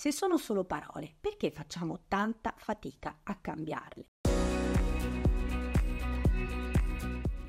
Se sono solo parole, perché facciamo tanta fatica a cambiarle?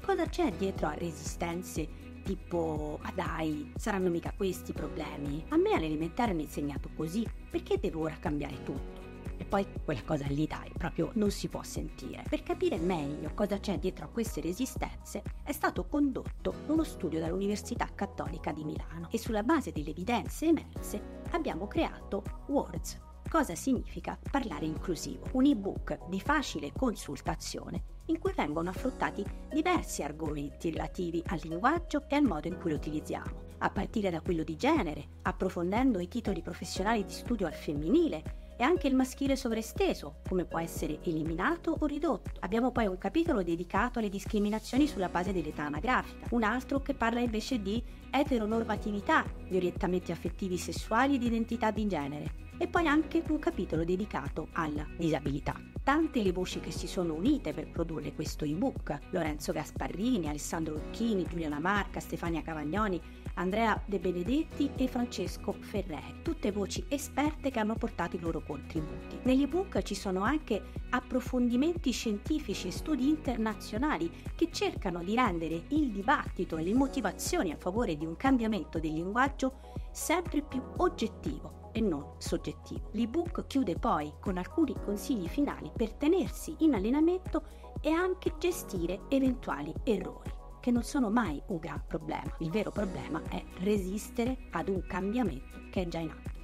Cosa c'è dietro a resistenze tipo, ah dai, saranno mica questi i problemi? A me all'elementare hanno insegnato così, perché devo ora cambiare tutto? E poi quella cosa lì, dai, proprio non si può sentire. Per capire meglio cosa c'è dietro a queste resistenze, è stato condotto uno studio dall'Università Cattolica di Milano e sulla base delle evidenze emerse abbiamo creato Words. Cosa significa parlare inclusivo? Un ebook di facile consultazione in cui vengono affrontati diversi argomenti relativi al linguaggio e al modo in cui lo utilizziamo, a partire da quello di genere, approfondendo i titoli professionali di studio al femminile e anche il maschile sovresteso, come può essere eliminato o ridotto. Abbiamo poi un capitolo dedicato alle discriminazioni sulla base dell'età anagrafica, un altro che parla invece di eteronormatività, di orientamenti affettivi sessuali e di identità di genere, e poi anche un capitolo dedicato alla disabilità. Tante le voci che si sono unite per produrre questo ebook, Lorenzo Gasparrini, Alessandro Lucchini, Giuliana Marca, Stefania Cavagnoni, Andrea De Benedetti e Francesco Ferré, tutte voci esperte che hanno portato i loro contributi. Negli ebook ci sono anche approfondimenti scientifici e studi internazionali che cercano di rendere il dibattito e le motivazioni a favore di un cambiamento del linguaggio sempre più oggettivo e non soggettivo. L'ebook chiude poi con alcuni consigli finali per tenersi in allenamento e anche gestire eventuali errori che non sono mai un gran problema. Il vero problema è resistere ad un cambiamento che è già in atto.